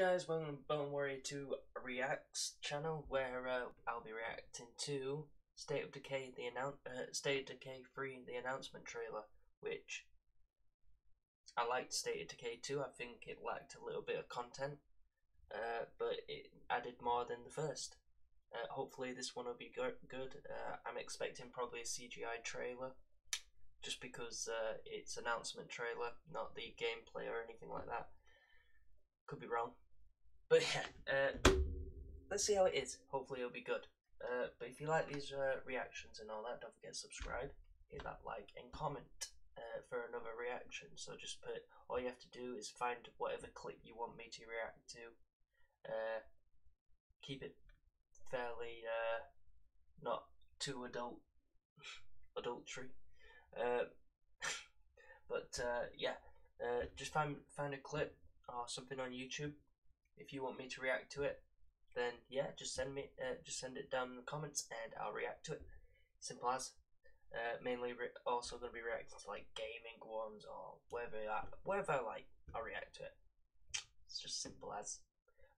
guys, welcome to Button Warrior 2 Reacts channel where uh, I'll be reacting to State of Decay the announce uh, State of Decay 3 the announcement trailer, which I liked State of Decay 2. I think it lacked a little bit of content, uh, but it added more than the first. Uh, hopefully this one will be go good. Uh, I'm expecting probably a CGI trailer, just because uh, it's announcement trailer, not the gameplay or anything like that. Could be wrong. But yeah, uh, let's see how it is. Hopefully it'll be good. Uh, but if you like these uh, reactions and all that, don't forget to subscribe, hit that like, and comment uh, for another reaction. So just put, all you have to do is find whatever clip you want me to react to. Uh, keep it fairly uh, not too adult, adultery. But yeah, just find find a clip or something on YouTube. If you want me to react to it, then yeah, just send me, uh, just send it down in the comments, and I'll react to it. Simple as. Uh, mainly also going to be reacting to like gaming ones or whatever I, whatever I like, I'll react to it. It's just simple as.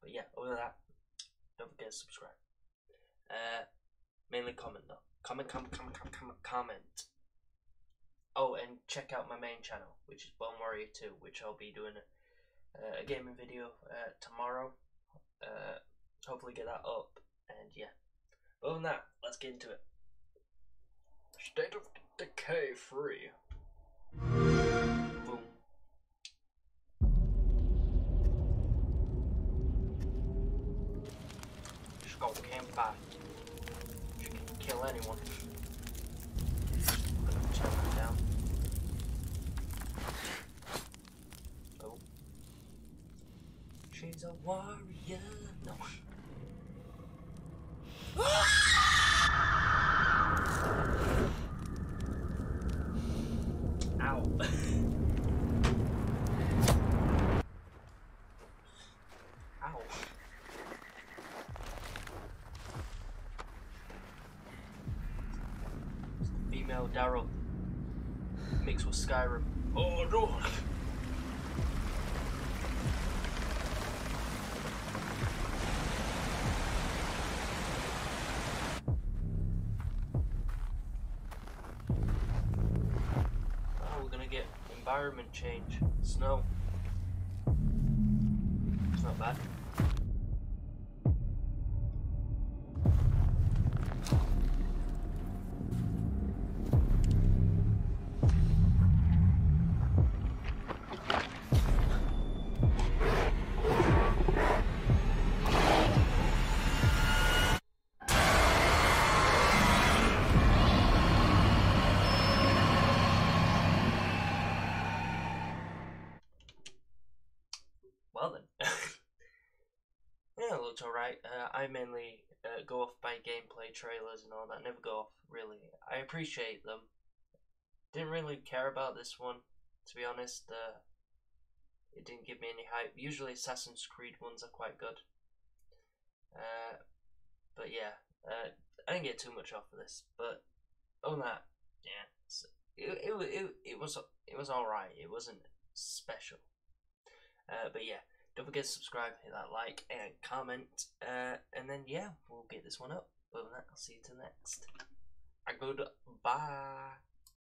But yeah, other than that, don't forget to subscribe. Uh, mainly comment though. Comment, comment, comment, comment, comment, comment. Oh, and check out my main channel, which is Button Warrior 2, which I'll be doing uh, a gaming video uh, tomorrow. Uh, hopefully get that up, and yeah. But other than that, let's get into it. State of Decay 3. Boom. Just go campfire. She can kill anyone. I'm gonna turn that down. Oh. She's a warrior. No. Ah! Ow. Ow. Female Daryl mixed with Skyrim. Oh no! Environment change. Snow. It's not bad. Well then. yeah, it looked alright. Uh, I mainly uh, go off by gameplay trailers and all that. Never go off, really. I appreciate them. Didn't really care about this one, to be honest. Uh, it didn't give me any hype. Usually Assassin's Creed ones are quite good. Uh, but yeah, uh, I didn't get too much off of this. But on that, yeah, it, it, it, it was it was alright. It wasn't special. Uh, but yeah, don't forget to subscribe, hit that like and comment, uh, and then yeah, we'll get this one up. Other than that, I'll see you till next. I go to bye.